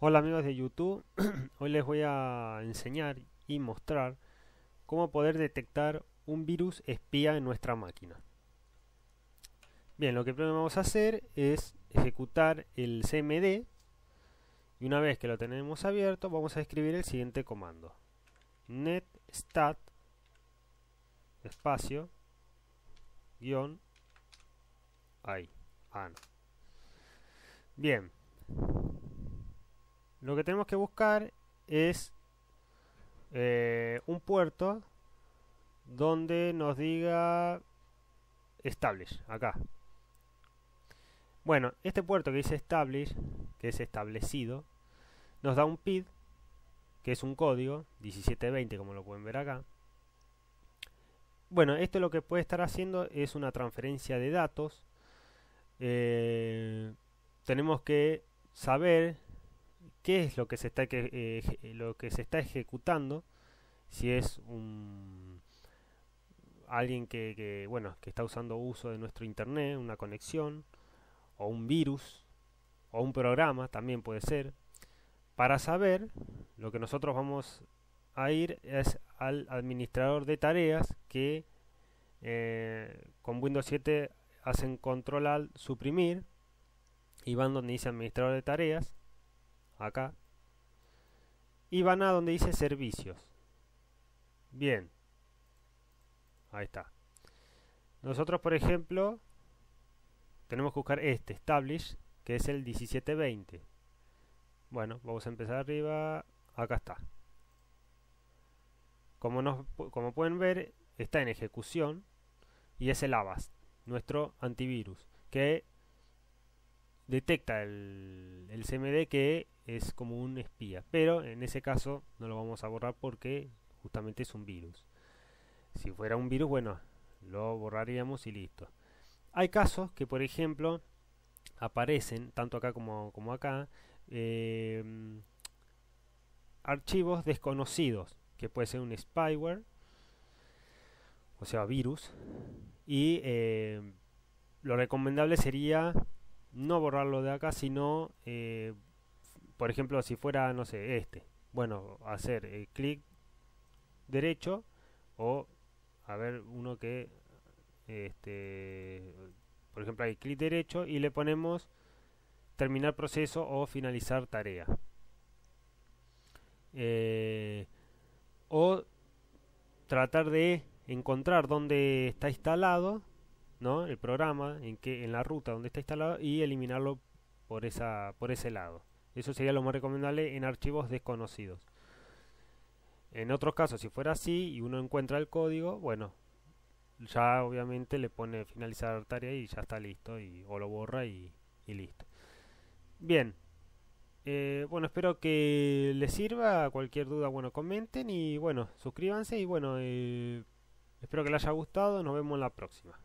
Hola amigos de YouTube, hoy les voy a enseñar y mostrar cómo poder detectar un virus espía en nuestra máquina. Bien, lo que primero vamos a hacer es ejecutar el CMD y una vez que lo tenemos abierto vamos a escribir el siguiente comando. Netstat espacio guion ahí, ah, Bien, lo que tenemos que buscar es eh, un puerto donde nos diga establish, acá. Bueno, este puerto que dice establish, que es establecido, nos da un PID, que es un código, 1720 como lo pueden ver acá. Bueno, esto lo que puede estar haciendo es una transferencia de datos. Eh, tenemos que saber qué es lo que se está lo que se está ejecutando si es un alguien que, bueno que está usando uso de nuestro internet una conexión o un virus o un programa también puede ser para saber lo que nosotros vamos a ir es al administrador de tareas que eh, con Windows 7 hacen control al suprimir y van donde dice administrador de tareas acá, y van a donde dice servicios. Bien, ahí está. Nosotros, por ejemplo, tenemos que buscar este, establish, que es el 1720. Bueno, vamos a empezar arriba, acá está. Como, nos, como pueden ver, está en ejecución y es el Avast, nuestro antivirus, que detecta el, CMD que es como un espía. Pero en ese caso no lo vamos a borrar porque justamente es un virus. Si fuera un virus, bueno, lo borraríamos y listo. Hay casos que, por ejemplo, aparecen, tanto acá como, como acá, em, archivos desconocidos, que puede ser un spyware, o sea, virus, y em, lo recomendable sería no borrarlo de acá, sino eh, por ejemplo, si fuera, no sé, este, bueno, hacer eh, clic derecho o a ver uno que este por ejemplo hay clic derecho y le ponemos terminar proceso o finalizar tarea. Eh, o tratar de encontrar dónde está instalado ¿no? el programa en que en la ruta donde está instalado y eliminarlo por esa por ese lado eso sería lo más recomendable en archivos desconocidos. En otros casos, si fuera así y uno encuentra el código, bueno, ya obviamente le pone finalizar tarea y ya está listo, y, o lo borra y, listo. Bien, eh, bueno, espero que les sirva. Cualquier duda, bueno, comenten y bueno, suscríbanse y bueno, eh, espero que les haya gustado. Nos vemos en la próxima.